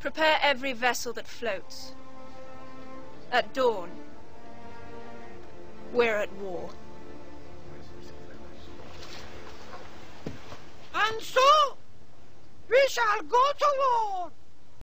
Prepare every vessel that floats. At dawn, we're at war. And so, we shall go to war.